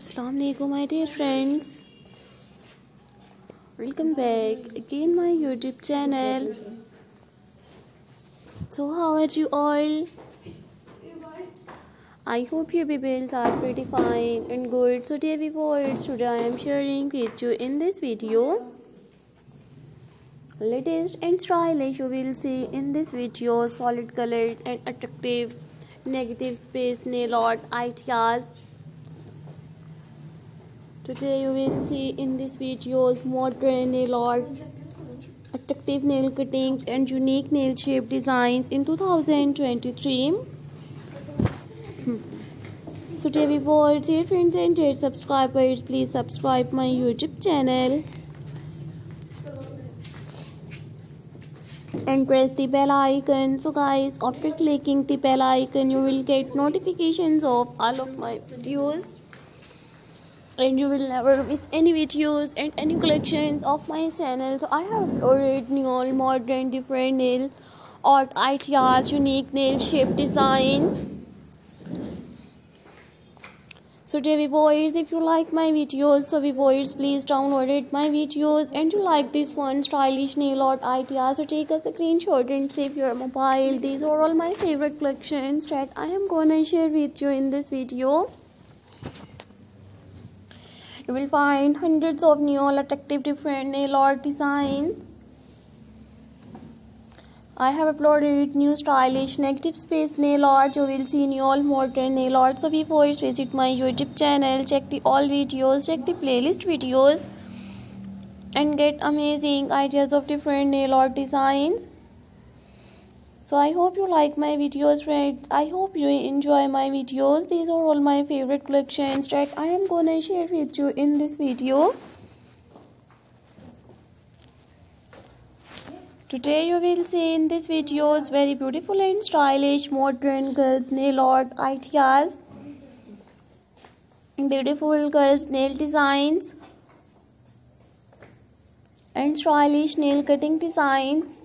Assalamualaikum my dear friends. Welcome back again my youtube channel. So how are you all? I hope your people are pretty fine and good. So dear viewers today I am sharing with you in this video latest and stylish you will see in this video. Solid colored and attractive negative space nail art ideas Today you will see in this videos modern nail art, attractive nail cuttings and unique nail shape designs in 2023. Hmm. so dear viewers, dear friends and dear subscribers, please subscribe my YouTube channel. and press the bell icon so guys after clicking the bell icon you will get notifications of all of my videos and you will never miss any videos and any collections of my channel. So i have uploaded new modern different nail art ideas unique nail shape designs. So dear viewers if you like my videos so viewers please download it my videos. And you like this one stylish nail art ideas so take a screenshot and save your mobile. These are all my favorite collections that i am gonna share with you in this video you will find hundreds of new all attractive different nail art designs. I have uploaded new stylish negative space nail art. You will see new all modern nail art. So before you visit my YouTube channel, check the all videos, check the playlist videos and get amazing ideas of different nail art designs so i hope you like my videos friends. I hope you enjoy my videos. These are all my favorite collections that i am gonna share with you in this video. Today you will see in this videos very beautiful and stylish modern girls nail art ideas. Beautiful girls nail designs. And stylish nail cutting designs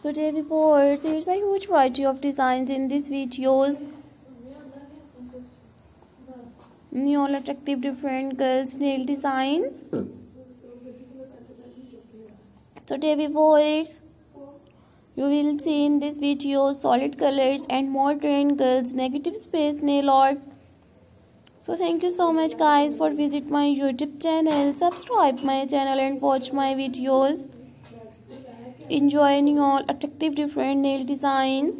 so dear viewers, there's a huge variety of designs in these videos. New all attractive different girls nail designs. So dear viewers, you will see in this video solid colors and more modern girls negative space nail art. So thank you so much guys for visit my YouTube channel. Subscribe my channel and watch my videos enjoying all attractive different nail designs.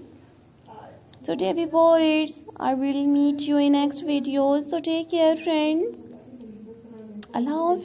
So dear viewers i will meet you in next videos so take care friends. Allah